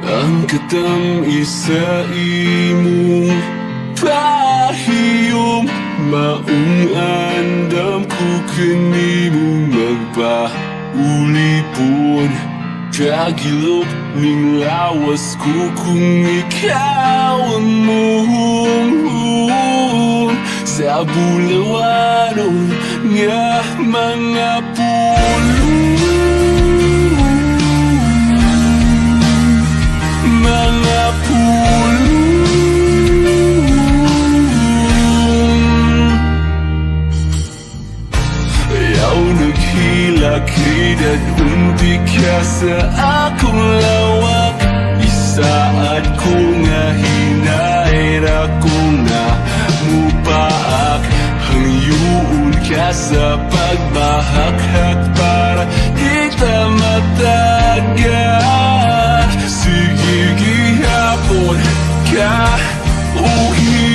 Ang katamis sa imong pahiyom Maong andam ko kanimo magpaulipon Kagilok ning lawas ko kung ikaw ang muhong Sa bulawanon nga mga pulo Ayaw naghilakid at unti ka sa akong lawak. Isaad ko nga hinair ako nga mupaak Hangyuon ka sa pagbahak-hak para kita matagat Sige gihapon ka uhilang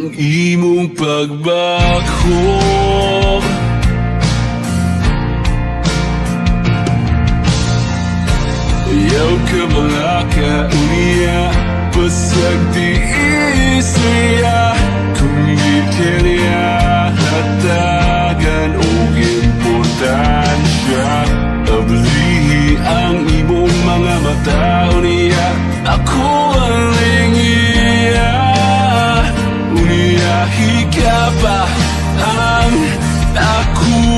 ang imong pagbako hingga bahan aku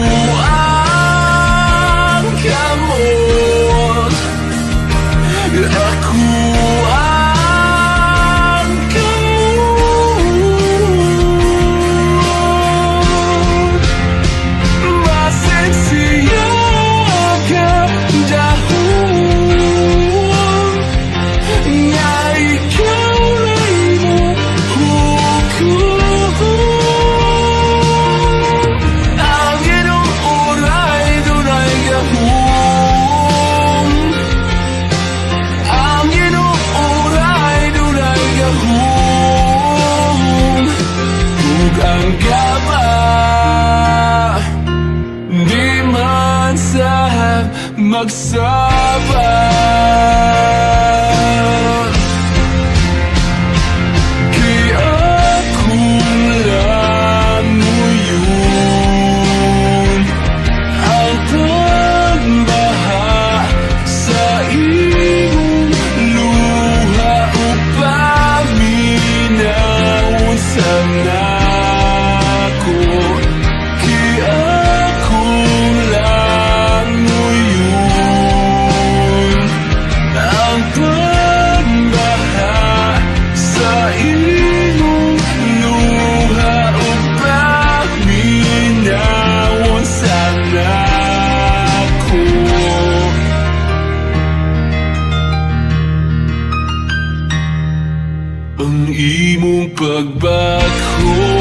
fucks up bug, bug, home.